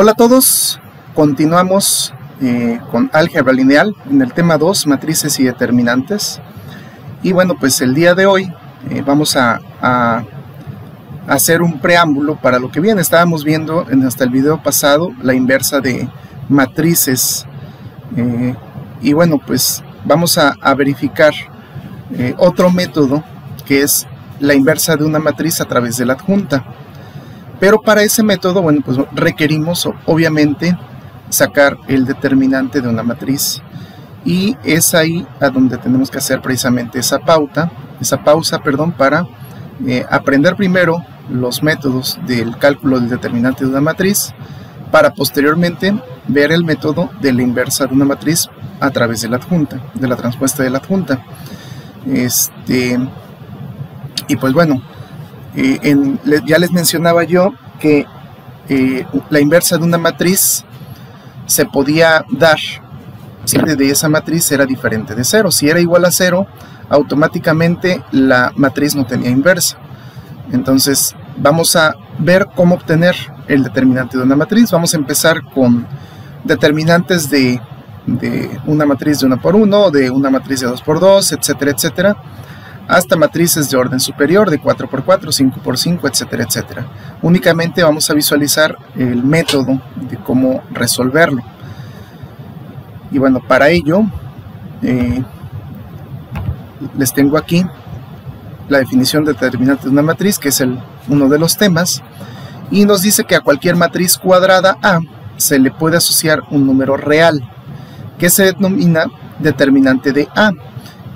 Hola a todos, continuamos eh, con álgebra lineal en el tema 2, matrices y determinantes. Y bueno, pues el día de hoy eh, vamos a, hacer un preámbulo para lo que viene. Estábamos viendo en hasta el video pasado la inversa de matrices. Eh, y bueno, pues vamos a, a verificar otro método que es la inversa de una matriz a través de la adjunta. Pero para ese método, bueno, pues requerimos obviamente sacar el determinante de una matriz y es ahí a donde tenemos que hacer precisamente esa pauta, esa pausa, perdón, para eh, aprender primero los métodos del cálculo del determinante de una matriz para posteriormente ver el método de la inversa de una matriz a través de la adjunta, de la transpuesta de la adjunta. Este, y pues bueno, eh, ya les mencionaba yo que eh, la inversa de una matriz se podía dar si de esa matriz era diferente de cero. Si era igual a cero, automáticamente la matriz no tenía inversa. Entonces vamos a ver cómo obtener el determinante de una matriz. Vamos a empezar con determinantes de, una matriz de 1 por 1, de una matriz de 2 por 2, etcétera, etcétera hasta matrices de orden superior de 4x4, 5x5, etcétera, etcétera. Únicamente vamos a visualizar el método de cómo resolverlo. Y bueno, para ello eh, les tengo aquí la definición determinante de una matriz, que es el, uno de los temas, y nos dice que a cualquier matriz cuadrada A se le puede asociar un número real, que se denomina determinante de A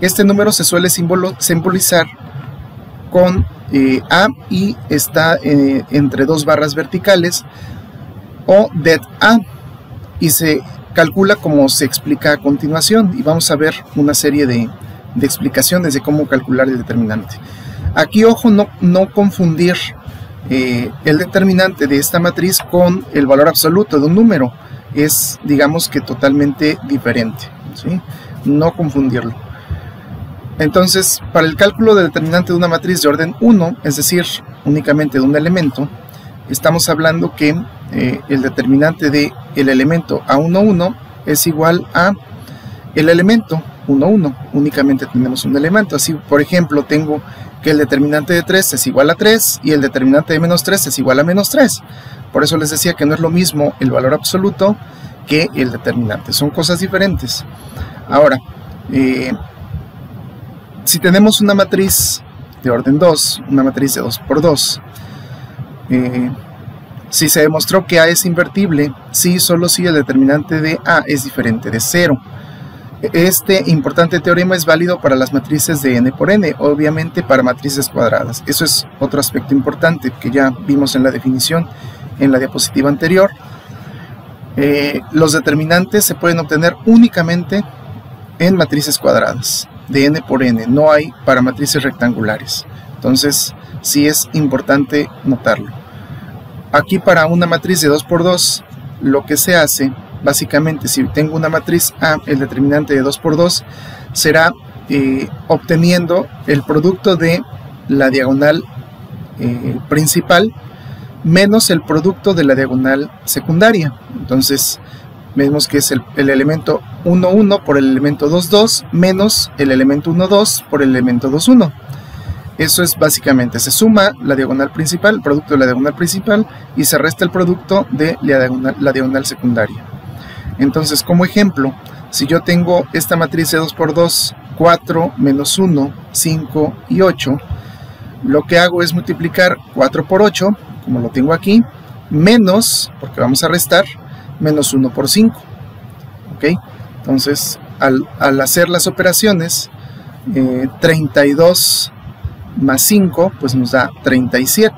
este número se suele simbolizar con eh, A y está eh, entre dos barras verticales o det A y se calcula como se explica a continuación y vamos a ver una serie de, explicaciones de cómo calcular el determinante. Aquí ojo no, no confundir eh, el determinante de esta matriz con el valor absoluto de un número. Es digamos que totalmente diferente. ¿sí? No confundirlo. Entonces, para el cálculo del determinante de una matriz de orden 1, es decir, únicamente de un elemento, estamos hablando que eh, el determinante de el elemento A11 es igual a el elemento 11. Únicamente tenemos un elemento. Así, por ejemplo, tengo que el determinante de 3 es igual a 3 y el determinante de menos 3 es igual a menos 3. Por eso les decía que no es lo mismo el valor absoluto que el determinante. Son cosas diferentes. Ahora, eh, si tenemos una matriz de orden 2, una matriz de 2 por 2, eh, si se demostró que A es invertible, sí, solo si el determinante de A es diferente de 0. Este importante teorema es válido para las matrices de n por n, obviamente para matrices cuadradas. Eso es otro aspecto importante que ya vimos en la definición en la diapositiva anterior. Eh, los determinantes se pueden obtener únicamente en matrices cuadradas de n por n, no hay para matrices rectangulares. Entonces, sí es importante notarlo. Aquí para una matriz de 2 por 2, lo que se hace, básicamente, si tengo una matriz A, el determinante de 2 por 2, será eh, obteniendo el producto de la diagonal eh, principal menos el producto de la diagonal secundaria. Entonces, vemos que es el, elemento 1, 1 por el elemento 2, 2 menos el elemento 1, 2 por el elemento 2, 1. Eso es básicamente, se suma la diagonal principal, el producto de la diagonal principal y se resta el producto de la diagonal, la diagonal secundaria. Entonces, como ejemplo, si yo tengo esta matriz de 2 por 2, 4 menos 1, 5 y 8, lo que hago es multiplicar 4 por 8, como lo tengo aquí, menos, porque vamos a restar, menos 1 por 5. ¿Ok? Entonces, al, hacer las operaciones, 32 eh, más 5, pues nos da 37.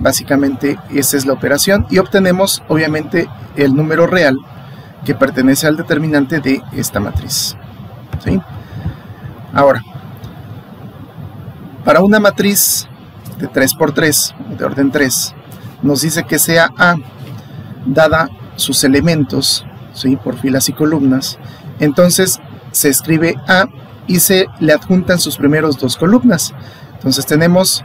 Básicamente esa es la operación y obtenemos obviamente el número real que pertenece al determinante de esta matriz. ¿sí? Ahora, para una matriz de 3 por 3, de orden 3, nos dice que sea A dada sus elementos, ¿sí? por filas y columnas, entonces se escribe A y se le adjuntan sus primeros dos columnas. Entonces tenemos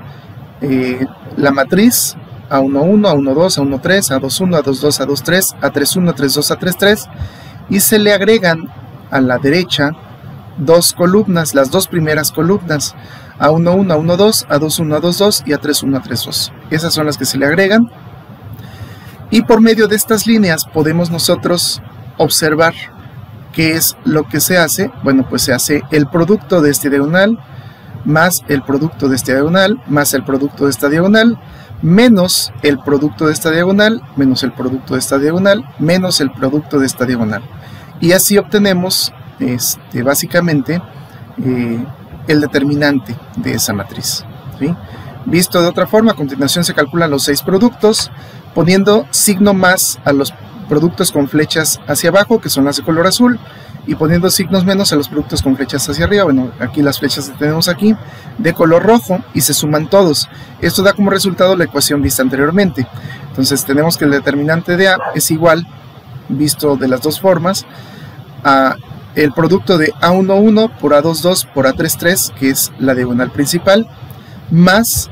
eh, la matriz A11, A12, A13, A21, A22, A23, A31, A32, A33 y se le agregan a la derecha dos columnas, las dos primeras columnas, A11, A12, A21, A22 y A31, A32. Esas son las que se le agregan. Y por medio de estas líneas podemos nosotros observar qué es lo que se hace. Bueno, pues se hace el producto de este diagonal más el producto de esta diagonal más el producto de esta diagonal menos el producto de esta diagonal menos el producto de esta diagonal menos el producto de esta diagonal. Y así obtenemos este, básicamente eh, el determinante de esa matriz. Visto de otra forma, a continuación se calculan los seis productos poniendo signo más a los productos con flechas hacia abajo, que son las de color azul, y poniendo signos menos a los productos con flechas hacia arriba. Bueno, aquí las flechas que tenemos aquí, de color rojo, y se suman todos. Esto da como resultado la ecuación vista anteriormente. Entonces tenemos que el determinante de A es igual, visto de las dos formas, a el producto de A11 por A22 por A33, que es la diagonal principal, más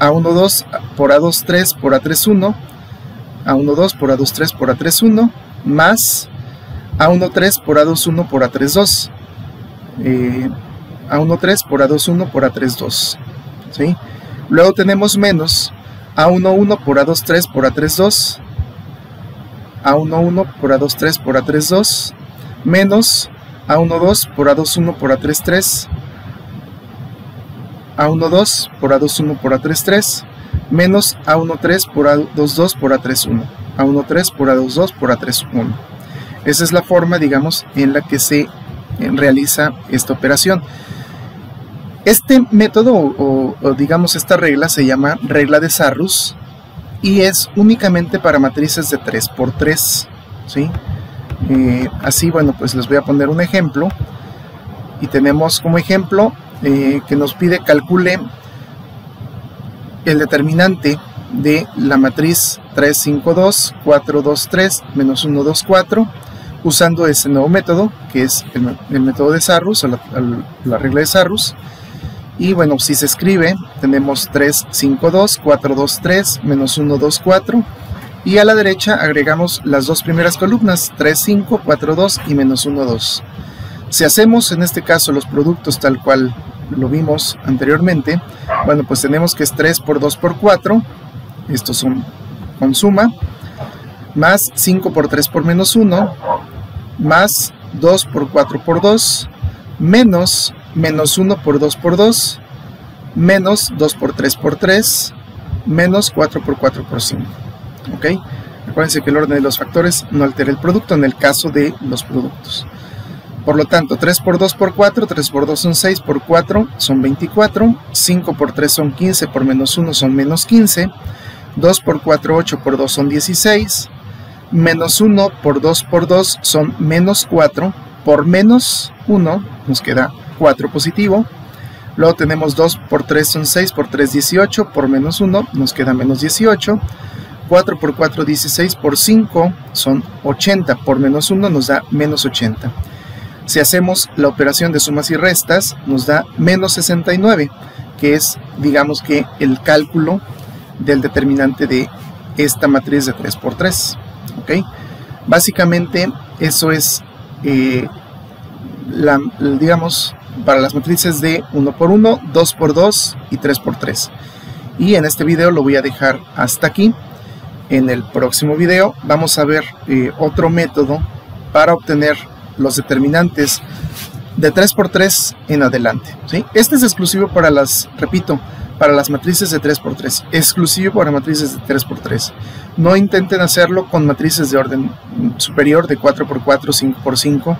A12 por A23 por A31, A12 por A23 por A31, más A13 por A21 por A32, eh, A13 por A21 por A32. ¿sí? Luego tenemos menos A11 por A23 por A32, A11 por A23 por A32, menos A12 por A21 por A33, A12 por A21 por A33, menos A13 por A22 por A31, A13 por A22 por A31. Esa es la forma, digamos, en la que se realiza esta operación. Este método, o, digamos esta regla, se llama regla de Sarrus y es únicamente para matrices de 3x3. ¿sí? Eh, así, bueno, pues les voy a poner un ejemplo. Y tenemos como ejemplo eh, que nos pide calcule el determinante de la matriz 3, 5, 2, 4, 2, 3, menos 1, 2, 4, usando ese nuevo método, que es el, método de Sarrus, o la, regla de Sarrus. Y bueno, si se escribe, tenemos 3, 5, 2, 4, 2, 3, menos 1, 2, 4. Y a la derecha agregamos las dos primeras columnas, 3, 5, 4, 2 y menos 1, 2. Si hacemos en este caso los productos tal cual lo vimos anteriormente, bueno, pues tenemos que es 3 por 2 por 4, estos son con suma, más 5 por 3 por menos 1, más 2 por 4 por 2, menos menos 1 por 2 por 2, menos 2 por 3 por 3, menos 4 por 4 por 5. ¿Ok? Acuérdense que el orden de los factores no altera el producto en el caso de los productos. Por lo tanto, 3 por 2 por 4, 3 por 2 son 6, por 4 son 24, 5 por 3 son 15, por menos 1 son menos 15, 2 por 4, 8 por 2 son 16, menos 1 por 2 por 2 son menos 4, por menos 1 nos queda 4 positivo, luego tenemos 2 por 3 son 6, por 3 18, por menos 1 nos queda menos 18, 4 por 4 16, por 5 son 80, por menos 1 nos da menos 80. Si hacemos la operación de sumas y restas, nos da menos 69, que es, digamos que, el cálculo del determinante de esta matriz de 3x3. ¿ok? Básicamente, eso es, eh, la, digamos, para las matrices de 1x1, 2x2 y 3x3. Y en este video lo voy a dejar hasta aquí. En el próximo video vamos a ver eh, otro método para obtener los determinantes de 3x3 en adelante. ¿sí? Este es exclusivo para las, repito, para las matrices de 3x3, exclusivo para matrices de 3x3. No intenten hacerlo con matrices de orden superior de 4x4, 5x5,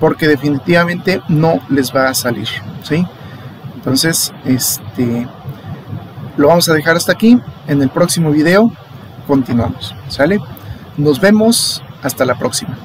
porque definitivamente no les va a salir. ¿sí? Entonces, este, lo vamos a dejar hasta aquí. En el próximo video continuamos. ¿Sale? Nos vemos. Hasta la próxima.